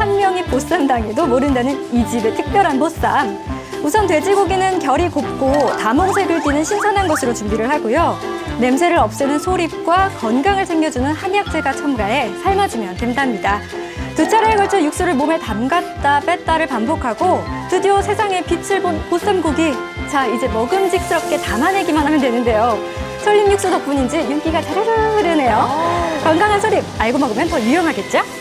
한 명이 보쌈 당해도 모른다는 이 집의 특별한 보쌈. 우선 돼지고기는 결이 곱고 다몽색을 띠는 신선한 것으로 준비를 하고요. 냄새를 없애는 소립과 건강을 챙겨주는 한약재가 첨가해 삶아주면 된답니다. 두 차례에 걸쳐 육수를 몸에 담갔다 뺐다를 반복하고 드디어 세상에 빛을 본 보쌈고기. 자, 이제 먹음직스럽게 담아내기만 하면 되는데요. 설림 육수 덕분인지 윤기가 자르르 흐르네요. 건강한 소립 알고 먹으면 더 유용하겠죠?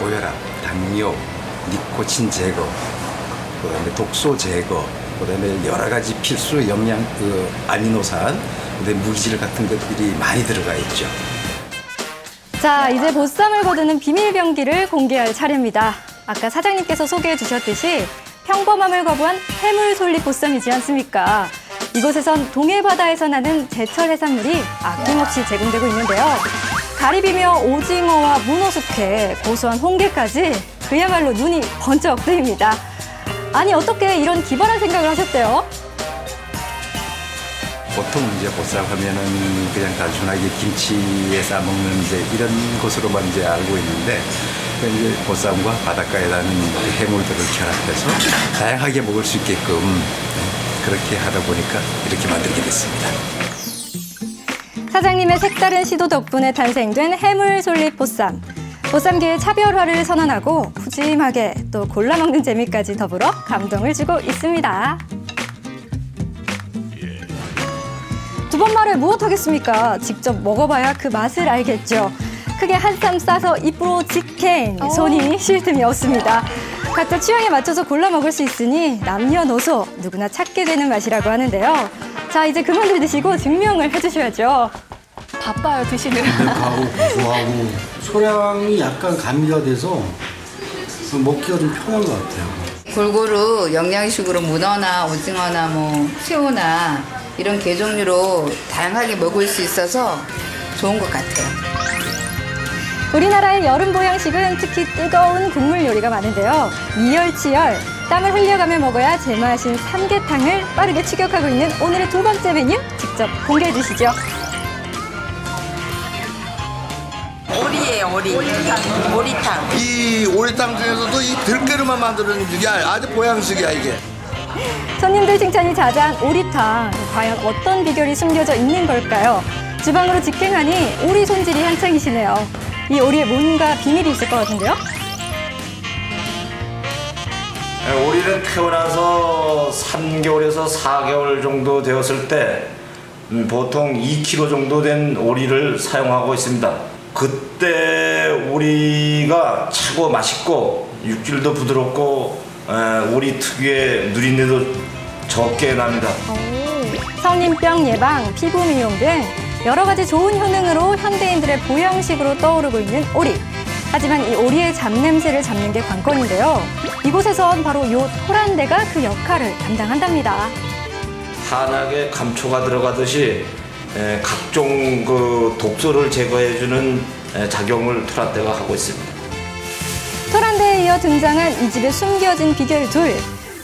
고혈압, 당뇨, 니코틴 제거, 그다음에 독소 제거, 그다음에 여러 가지 필수 영양 그 아미노산, 그다음에 무기질 같은 것들이 많이 들어가 있죠. 자, 이제 보쌈을 거두는 비밀 병기를 공개할 차례입니다. 아까 사장님께서 소개해 주셨듯이 평범함을 거부한 해물 솔잎 보쌈이지 않습니까? 이곳에선 동해 바다에서 나는 제철 해산물이 아낌없이 제공되고 있는데요. 가리비며 오징어와 문어 숙회, 고소한 홍게까지 그야말로 눈이 번쩍 뜨입니다. 아니 어떻게 이런 기발한 생각을 하셨대요? 보통 이제 보쌈 하면은 그냥 단순하게 김치에 싸 먹는 이제 이런 것으로만 이제 알고 있는데 그 이제 보쌈과 바닷가에 나는 그 해물들을 결합해서 다양하게 먹을 수 있게끔 네, 그렇게 하다 보니까 이렇게 만들게 됐습니다. 사장님의 색다른 시도 덕분에 탄생된 해물 솔잎 보쌈. 보쌈계의 차별화를 선언하고 푸짐하게 또 골라 먹는 재미까지 더불어 감동을 주고 있습니다. 두 번 말해 무엇 하겠습니까? 직접 먹어봐야 그 맛을 알겠죠. 크게 한쌈 싸서 입으로 직행 손이 쉴 틈이 없습니다. 각자 취향에 맞춰서 골라 먹을 수 있으니 남녀노소 누구나 찾게 되는 맛이라고 하는데요. 자 이제 그만들 드시고 증명을 해주셔야죠. 바빠요 드시느라. 담백하고 고소하고 소량이 약간 가미가 돼서 먹기가 좀 편한 것 같아요. 골고루 영양식으로 문어나 오징어나 뭐 새우나 이런 게 종류로 다양하게 먹을 수 있어서 좋은 것 같아요. 우리나라의 여름 보양식은 특히 뜨거운 국물 요리가 많은데요. 이열치열, 땀을 흘려가며 먹어야 제맛인 삼계탕을 빠르게 추격하고 있는 오늘의 두 번째 메뉴 직접 공개해 주시죠. 오리예요, 오리. 오리탕. 이 오리탕 중에서도 이 들깨로만 만드는 게 아주 보양식이야 이게. 손님들 칭찬이 자자한 오리탕. 과연 어떤 비결이 숨겨져 있는 걸까요? 주방으로 직행하니 오리 손질이 한창이시네요. 이 오리에 뭔가 비밀이 있을 것 같은데요? 예, 오리는 태어나서 3개월에서 4개월 정도 되었을 때 음, 보통 2kg 정도 된 오리를 사용하고 있습니다. 그때 오리가 차고 맛있고 육질도 부드럽고 에, 오리 특유의 누린내도 적게 납니다. 성인병 예방, 피부 미용 등 여러 가지 좋은 효능으로 현대인들의 보양식으로 떠오르고 있는 오리. 하지만 이 오리의 잡냄새를 잡는 게 관건인데요. 이곳에선 바로 요 토란대가 그 역할을 담당한답니다. 한약에 감초가 들어가듯이 에, 각종 그 독소를 제거해주는 에, 작용을 토란대가 하고 있습니다. 토란대에 이어 등장한 이 집의 숨겨진 비결 둘.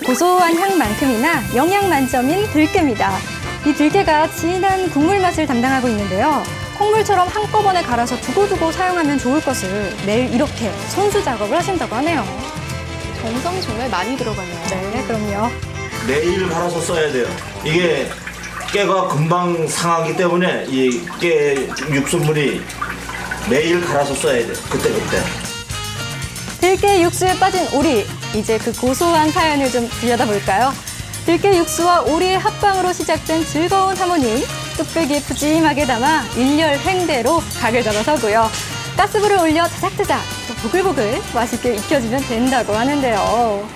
고소한 향만큼이나 영양 만점인 들깨입니다. 이 들깨가 진한 국물 맛을 담당하고 있는데요. 콩물처럼 한꺼번에 갈아서 두고두고 사용하면 좋을 것을 매일 이렇게 손수 작업을 하신다고 하네요. 정성이 정말 많이 들어가네요. 네, 그럼요. 매일 갈아서 써야 돼요. 이게 깨가 금방 상하기 때문에 이 깨 육수물이 매일 갈아서 써야 돼요. 그때 그때. 들깨 육수에 빠진 오리. 이제 그 고소한 사연을 좀 들여다볼까요? 들깨 육수와 오리의 합방으로 시작된 즐거운 하모니. 뚝배기에 푸짐하게 담아 일렬 횡대로 각을 잡아서고요. 가스불을 올려 자작자작 또 보글보글 맛있게 익혀주면 된다고 하는데요.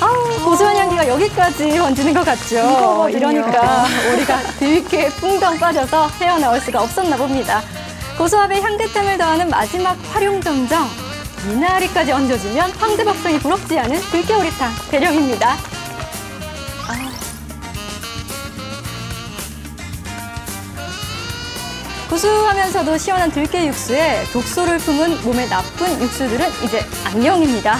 아우, 고소한 향기가 여기까지 번지는 것 같죠? 이러니까 오리가 들깨 풍덩 빠져서 헤어나올 수가 없었나 봅니다. 고소함에 향긋함을 더하는 마지막 활용점정. 미나리까지 얹어주면 황제박성이 부럽지 않은 들깨오리탕 대령입니다. 구수하면서도 시원한 들깨 육수에 독소를 품은 몸에 나쁜 육수들은 이제 안녕입니다.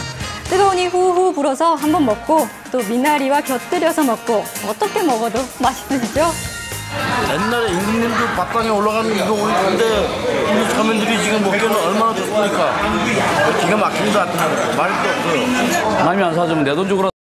뜨거우니 후후 불어서 한번 먹고 또 미나리와 곁들여서 먹고 어떻게 먹어도 맛있으시죠? 옛날에 임금님도 밥상에 올라가면 이거 올리는데 우리 자매들이 지금 먹기에는 얼마나 좋습니까? 기가 막힌 것 말이 또 없어요. 남이 안 사주면 내 돈 주고